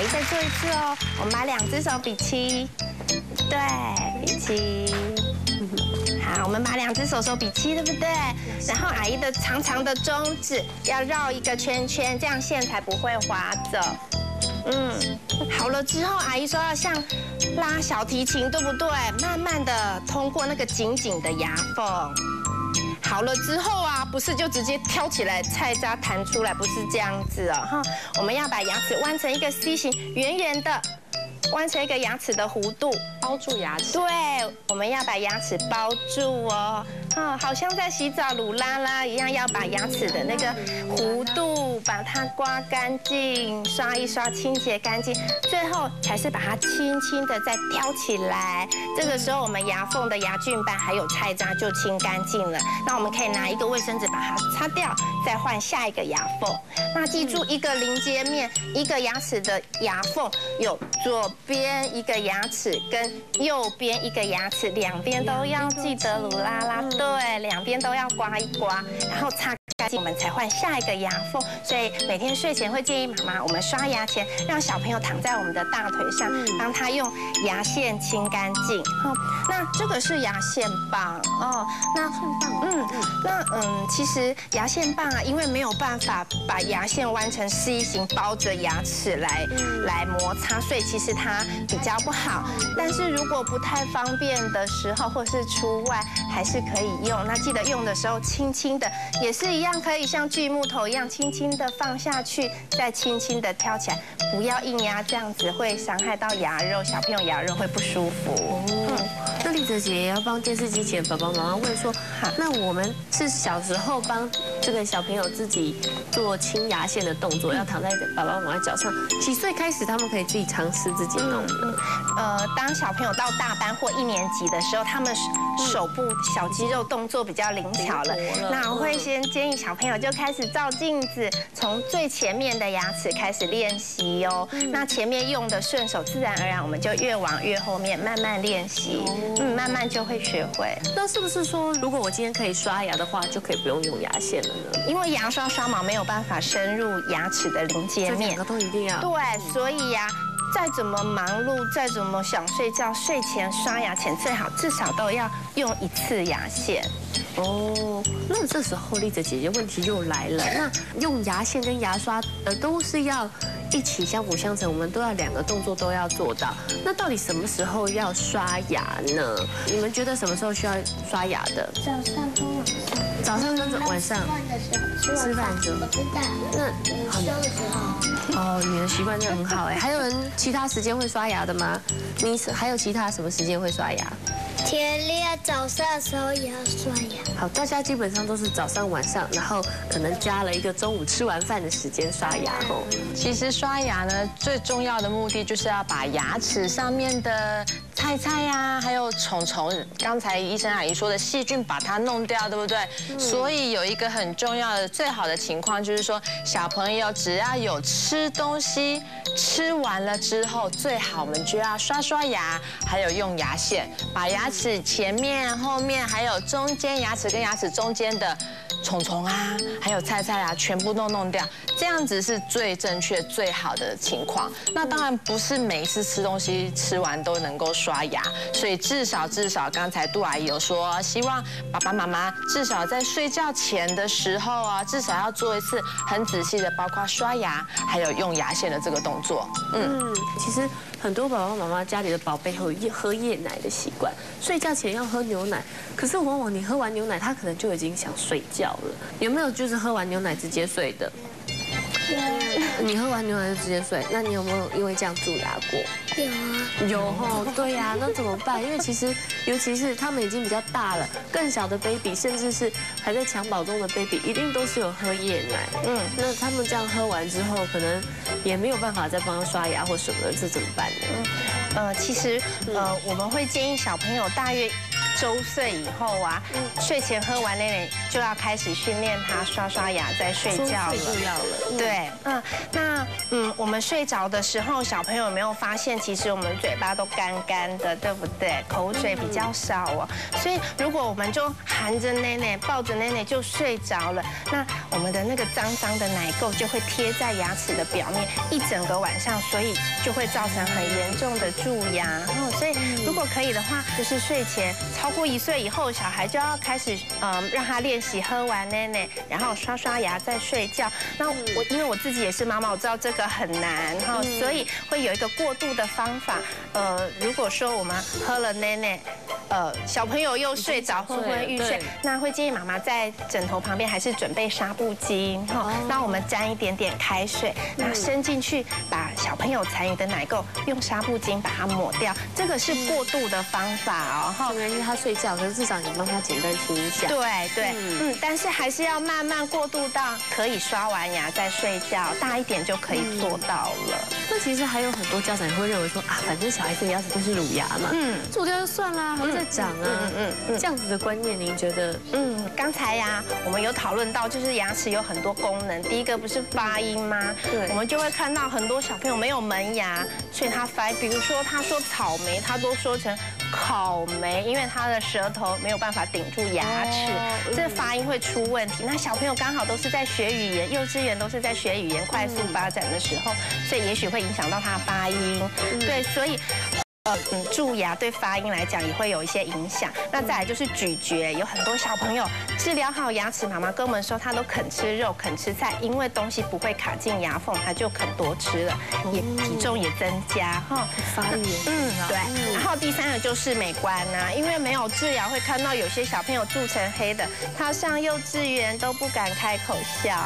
阿姨再做一次哦。我们把两只手比七，对，比七。好，我们把两只手手比七，对不对？然后阿姨的长长的中指要绕一个圈圈，这样线才不会滑走。嗯，好了之后，阿姨说要像拉小提琴，对不对？慢慢的通过那个紧紧的牙缝。好了之后啊，不是就直接挑起来，菜渣弹出来，不是这样子哦，哈。我们要把牙齿弯成一个 C 型，圆圆的，弯成一个牙齿的弧度，包住牙齿。对，我们要把牙齿包住哦。啊，好像在洗澡鲁拉拉一样，要把牙齿的那个弧度把它刮干净，刷一刷，清洁干净，最后才是把它轻轻的再叼起来。这个时候，我们牙缝的牙菌斑还有菜渣就清干净了。那我们可以拿一个卫生纸把它擦掉，再换下一个牙缝。那记住，一个临接面，一个牙齿的牙缝有左边一个牙齿跟右边一个牙齿，两边都要记得鲁拉拉。对，两边都要刮一刮，然后擦我们才换下一个牙缝。所以每天睡前会建议妈妈，我们刷牙前让小朋友躺在我们的大腿上，帮他用牙线清干净。好，那这个是牙线棒哦。那嗯，那嗯，其实牙线棒啊，因为没有办法把牙线弯成 C 型包着牙齿来来摩擦，所以其实它比较不好。但是如果不太方便的时候，或是出外，还是可以。用那记得用的时候，轻轻的也是一样，可以像锯木头一样，轻轻的放下去，再轻轻的挑起来，不要硬压，这样子会伤害到牙肉，小朋友牙肉会不舒服。嗯，那丽泽姐也要帮电视机前爸爸妈妈问说，那我们是小时候帮这个小朋友自己做清牙线的动作，要躺在爸爸妈妈脚上，几岁开始他们可以自己尝试自己弄？呃，当小朋友到大班或一年级的时候，他们手部小肌肉。动作比较灵巧了，那我会先建议小朋友就开始照镜子，从最前面的牙齿开始练习哦。那前面用的顺手，自然而然我们就越往越后面慢慢练习，嗯，慢慢就会学会。那是不是说，如果我今天可以刷牙的话，就可以不用用牙线了？因为牙刷刷毛没有办法深入牙齿的连接面，两个都一定要。对，所以呀。再怎么忙碌，再怎么想睡觉，睡前刷牙前最好至少都要用一次牙线。哦，那这时候丽子姐姐问题又来了，那用牙线跟牙刷呃都是要一起相辅相成，我们都要两个动作都要做到。那到底什么时候要刷牙呢？你们觉得什么时候需要刷牙的？早上跟晚上。早上跟晚上吃饭的时候，我知道。那很的时候。哦，你的习惯就很好哎。还有人其他时间会刷牙的吗？你还有其他什么时间会刷牙？天亮早上的时候也要刷牙。好，大家基本上都是早上、晚上，然后可能加了一个中午吃完饭的时间刷牙哦。其实刷牙呢，最重要的目的就是要把牙齿上面的菜菜呀，还有虫虫，刚才医生阿姨说的细菌，把它弄掉，对不对？所以有一个很重要的、最好的情况就是说，小朋友只要有吃东西，吃完了之后，最好我们就要刷刷牙，还有用牙线把牙。齿前面、后面还有中间牙齿跟牙齿中间的虫虫啊，还有菜菜啊，全部都弄掉，这样子是最正确、最好的情况。那当然不是每一次吃东西吃完都能够刷牙，所以至少至少刚才杜阿姨有说，希望爸爸妈妈至少在睡觉前的时候啊，至少要做一次很仔细的，包括刷牙还有用牙线的这个动作。嗯，其实。很多爸爸妈妈家里的宝贝有喝夜奶的习惯，睡觉前要喝牛奶。可是往往你喝完牛奶，他可能就已经想睡觉了。有没有就是喝完牛奶直接睡的？你喝完牛奶就直接睡，那你有没有因为这样蛀牙过？有啊，有吼，对呀，那怎么办？因为其实，尤其是他们已经比较大了，更小的 baby，甚至是还在襁褓中的 baby，一定都是有喝夜奶。嗯，那他们这样喝完之后，可能也没有办法再帮他刷牙或什么的，这怎么办呢？呃，其实呃，我们会建议小朋友大约周岁以后啊，睡前喝完那就要开始训练他刷刷牙再睡觉了。就要了。对，嗯，那嗯，我们睡着的时候，小朋友有没有发现，其实我们嘴巴都干干的，对不对？口水比较少哦。所以如果我们就含着奶奶，抱着奶奶就睡着了，那我们的那个脏脏的奶垢就会贴在牙齿的表面一整个晚上，所以就会造成很严重的蛀牙。哦，所以如果可以的话，就是睡前超过一岁以后，小孩就要开始嗯让他练习喝完奶奶，然后刷刷牙再睡觉。那我因为我自己也是妈妈，我知道这个很难哈，所以会有一个过渡的方法。呃，如果说我们喝了奶奶。呃，小朋友又睡着，昏昏欲睡，那会建议妈妈在枕头旁边还是准备纱布巾哈，那我们沾一点点开水，那伸进去，把小朋友残余的奶垢用纱布巾把它抹掉，这个是过渡的方法哦哈。因为他睡觉，可是至少你帮他简单清一下。对对，嗯，但是还是要慢慢过渡到可以刷完牙再睡觉，大一点就可以做到了。那其实还有很多家长也会认为说啊，反正小孩子的牙齿都是乳牙嘛，嗯，蛀掉就算啦。在长啊，嗯嗯嗯，这样子的观念，您觉得？嗯，刚才呀，我们有讨论到，就是牙齿有很多功能。第一个不是发音吗？对，我们就会看到很多小朋友没有门牙，所以他发，比如说他说草莓，他都说成烤莓，因为他的舌头没有办法顶住牙齿，这发音会出问题。那小朋友刚好都是在学语言，幼稚园都是在学语言快速发展的时候，所以也许会影响到他的发音。对，所以。呃嗯，蛀牙对发音来讲也会有一些影响。那再来就是咀嚼，有很多小朋友治疗好牙齿，妈妈跟我们说他都肯吃肉、肯吃菜，因为东西不会卡进牙缝，他就肯多吃了，也体重也增加哈。发育，嗯，对。然后第三个就是美观呐，因为没有治疗，会看到有些小朋友蛀成黑的，他上幼稚园都不敢开口笑，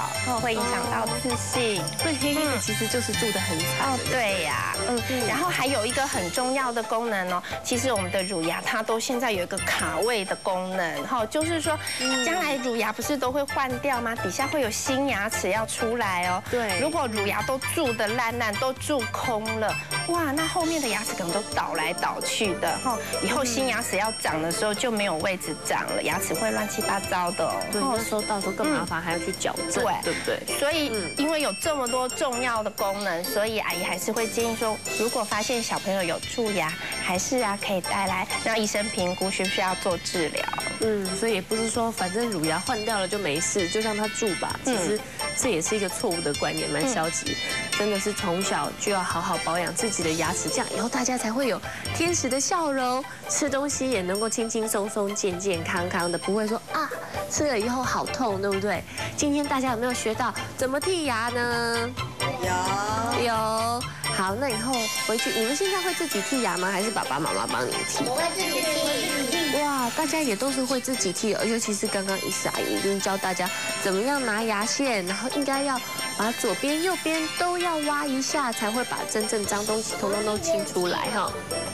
会影响到自信。对，黑黑的其实就是蛀得很惨。哦，对呀，嗯。然后还有一个很重要。的功能哦，其实我们的乳牙它都现在有一个卡位的功能，哈，就是说将来乳牙不是都会换掉吗？底下会有新牙齿要出来哦。对，如果乳牙都蛀的烂烂，都蛀空了，哇，那后面的牙齿可能都倒来倒去的，哈，以后新牙齿要长的时候就没有位置长了，牙齿会乱七八糟的哦。对，那时候到时候更麻烦，还要去矫正，对不对？所以因为有这么多重要的功能，所以阿姨还是会建议说，如果发现小朋友有蛀牙，还是啊，可以带来让医生评估需不需要做治疗。嗯，所以也不是说反正乳牙换掉了就没事，就让它住吧。其实这也是一个错误的观念，蛮消极。真的是从小就要好好保养自己的牙齿，这样以后大家才会有天使的笑容，吃东西也能够轻轻松松、健健康康的，不会说啊吃了以后好痛，对不对？今天大家有没有学到怎么剔牙呢？有有。好，那以后回去，你们现在会自己剔牙吗？还是爸爸妈妈帮你剔？我会自己剃。哇，大家也都是会自己剃，尤其是刚刚伊莎已经教大家怎么样拿牙线，然后应该要把左边、右边都要挖一下，才会把真正脏东西统统都清出来哈。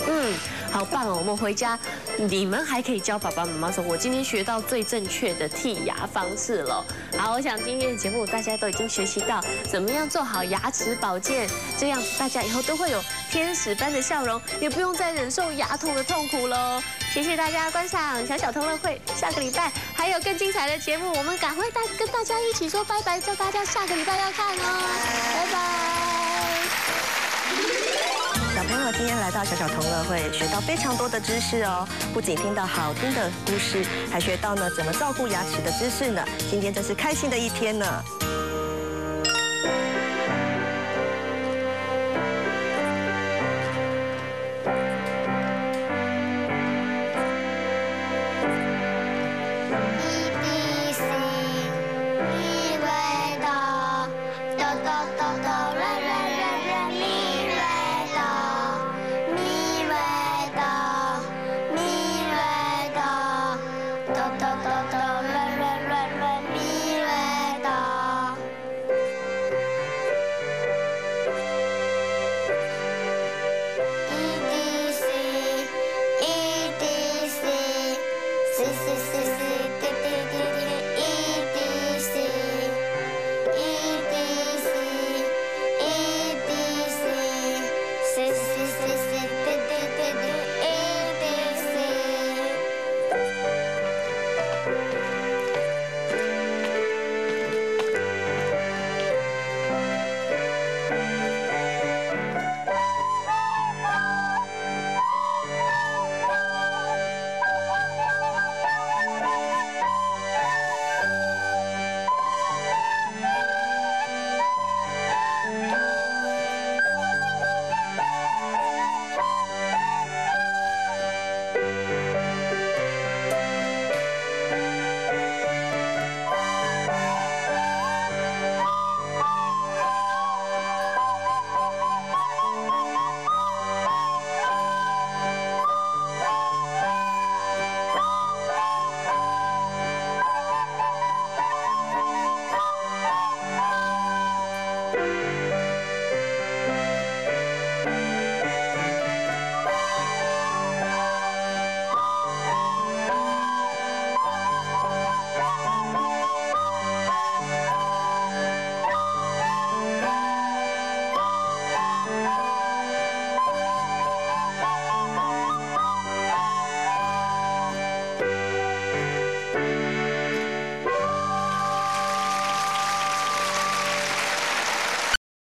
嗯。好棒哦！我们回家，你们还可以教爸爸妈妈说，我今天学到最正确的剔牙方式了。好，我想今天的节目大家都已经学习到怎么样做好牙齿保健，这样大家以后都会有天使般的笑容，也不用再忍受牙痛的痛苦喽。谢谢大家观赏小小同乐会，下个礼拜还有更精彩的节目，我们赶快大跟大家一起说拜拜，叫大家下个礼拜要看哦，拜拜。今天来到小小童乐会，学到非常多的知识哦。不仅听到好听的故事，还学到呢怎么照顾牙齿的知识呢。今天真是开心的一天呢。